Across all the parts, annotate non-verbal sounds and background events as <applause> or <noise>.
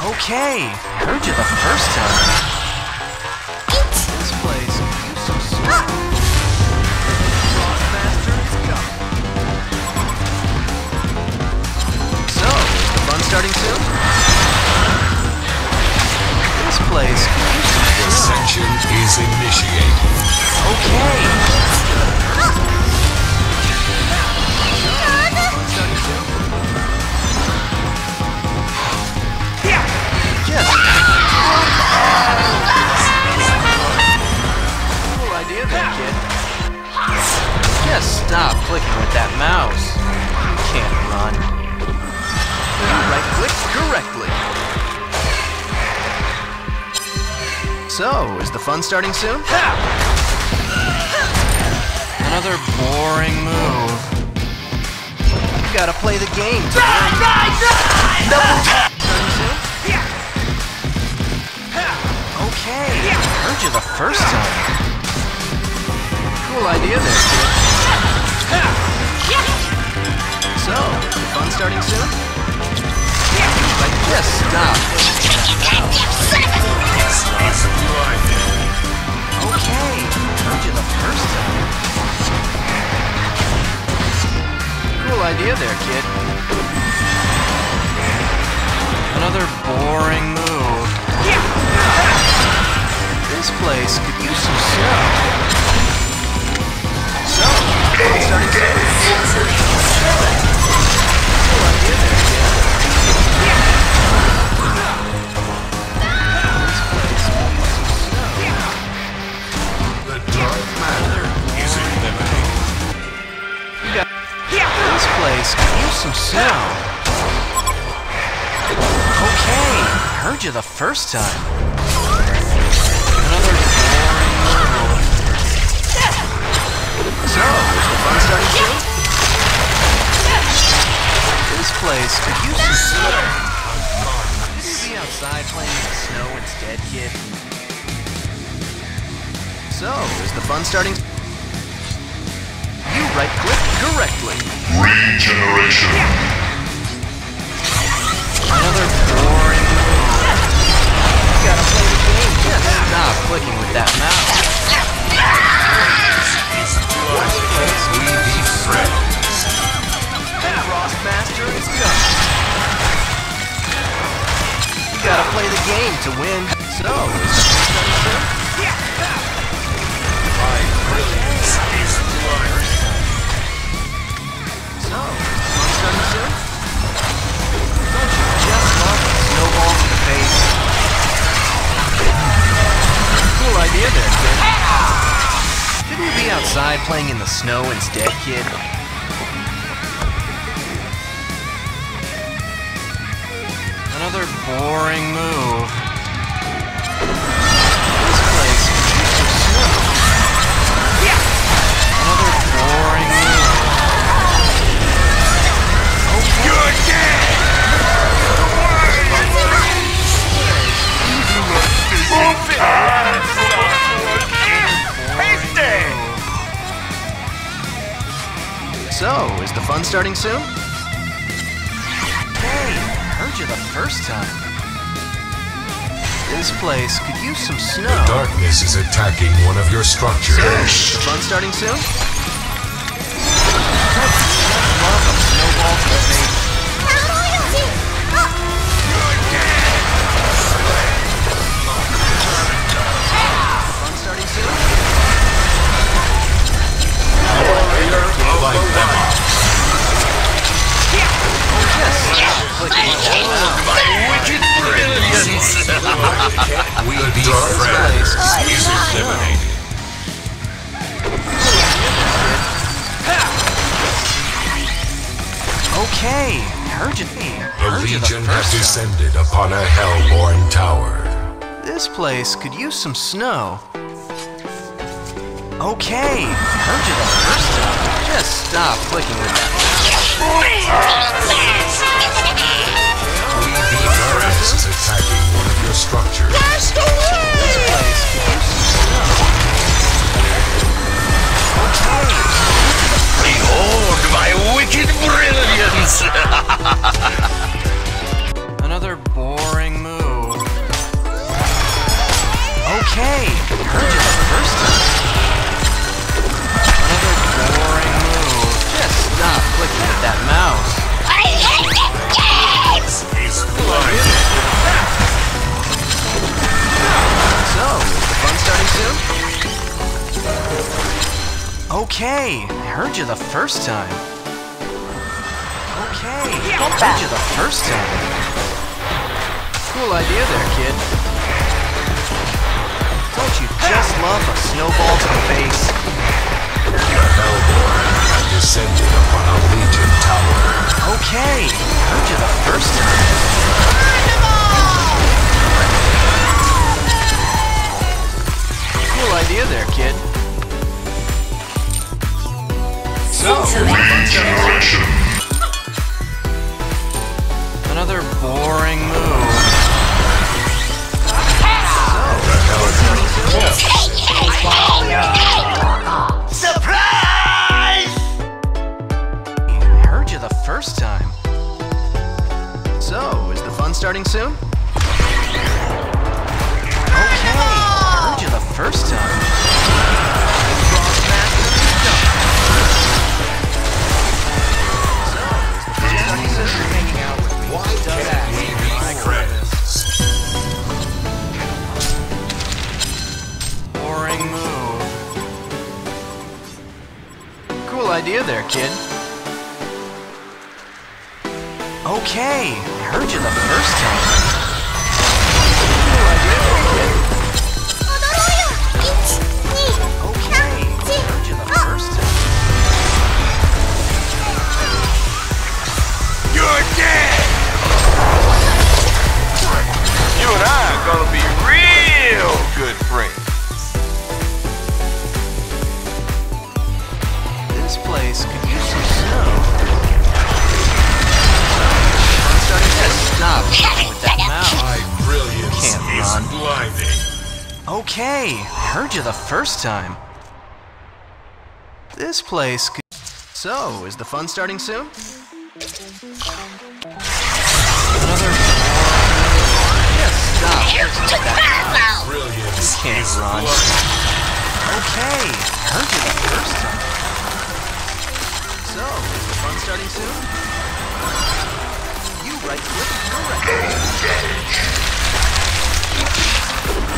Okay, heard you the first time. This place is so slow. Master. Ah. So, is the fun starting soon? This place could use some So, is the fun starting soon? Another boring move. You gotta play the game to win. Double tap! Starting soon? Okay, heard you the first time. Cool idea there, kid. So, the fun starting soon? Like, yes, stop. Okay, heard you the first time. Cool idea there, kid. Another boring move. This place could use some snow. So, starting some snow. Okay, heard you the first time. Another boring. So, is the fun starting soon? This place could use some snow. Could you be outside playing in the snow instead, kid? So, is the fun starting? You right click correctly. Regeneration. Another boring move. You gotta play the game. Just stop clicking with that mouse. We be friends. Frostmaster is coming. You gotta play the game to win. So, playing in the snow instead, kid? Another boring move. So, is the fun starting soon? Hey, heard you the first time. This place could use some snow. Darkness is attacking one of your structures. So, is the fun starting soon? Okay, heard. The Heard the Legion have first time. descended upon a Hellbourne tower. This place could use some snow. Okay, heard you the first time. Just stop clicking with that. Okay, I heard you the first time. Okay, I heard you the first time. Cool idea there, kid. Don't you just love a snowball to the face? Have descended upon a Legion tower. Okay, I heard you the first time. Cool idea there, kid. Regeneration. another boring move. Surprise! I heard you the first time. So, is the fun starting soon? Okay, I heard you the first time. Why friends? Boring move. Cool idea there, kid. Okay, I heard you the first time. Good friends. This place could use some snow. I'm starting to stop with that mouth. My brilliance Can't is run. blinding. Okay, I heard you the first time. This place could... So, is the fun starting soon? Another... Yes, stop. With Can't run. Okay, heard you the first time. So, is the fun starting soon? You right click correct.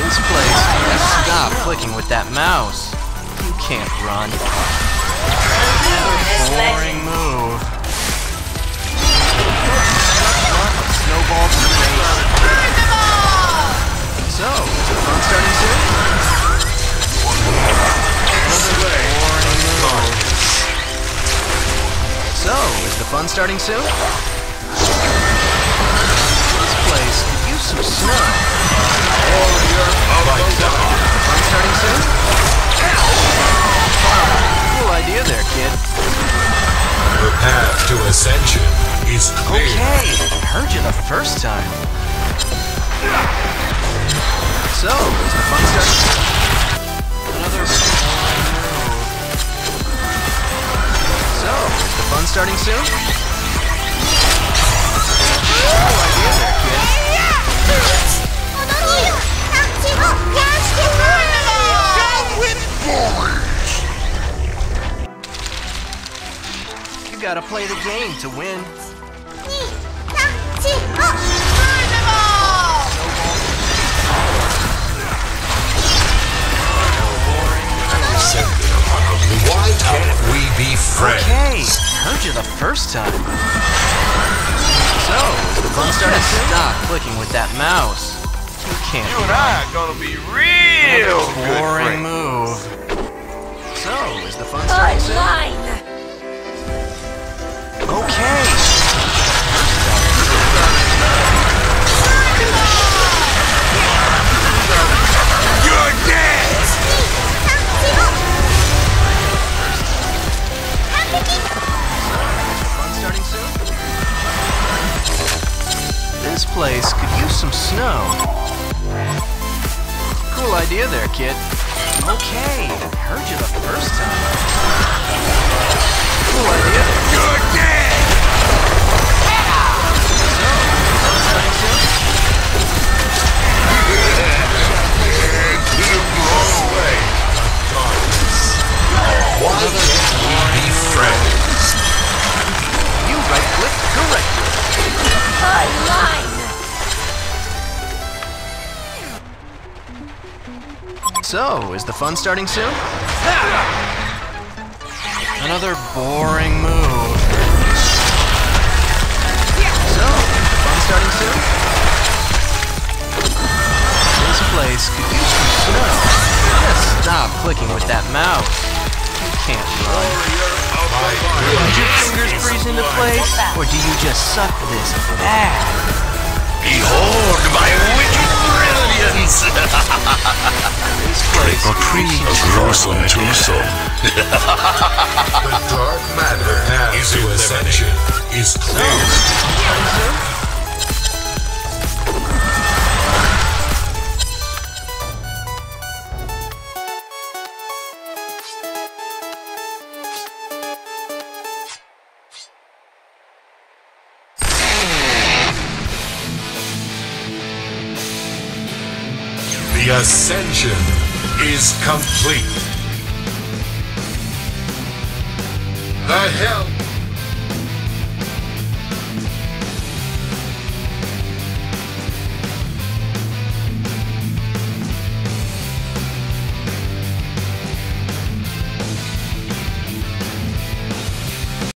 This place, just stop clicking with that mouse. You can't run. Boring move. Snowball to the fun starting soon? This place could use some snow. Fun starting soon? Cool idea there, kid. The path to ascension is clear. Okay, I heard you the first time. So, is the fun starting soon? Another. So, the fun starting soon? Idea there. You gotta play the game to win. Be friends? Okay, heard you the first time. So, the fun started to stop clicking with that mouse? You can't You and I are gonna be real good boring friends. move. So, is the fun starting soon? Okay. Idea there, kid. Okay, heard you the first time. Cool idea. You're dead! Fun starting soon? Why can't we be friends? You right clicked correctly. So, is the fun starting soon? Another boring move. So, fun starting soon? This place could use some snow. Just stop clicking with that mouse. You can't run. Did your fingers freeze into place? Or do you just suck this bad? Behold my wicked brilliance! This place or treat. A gruesome twosome. <laughs> The dark matter path to ascension is clear. Ascension is complete. The hell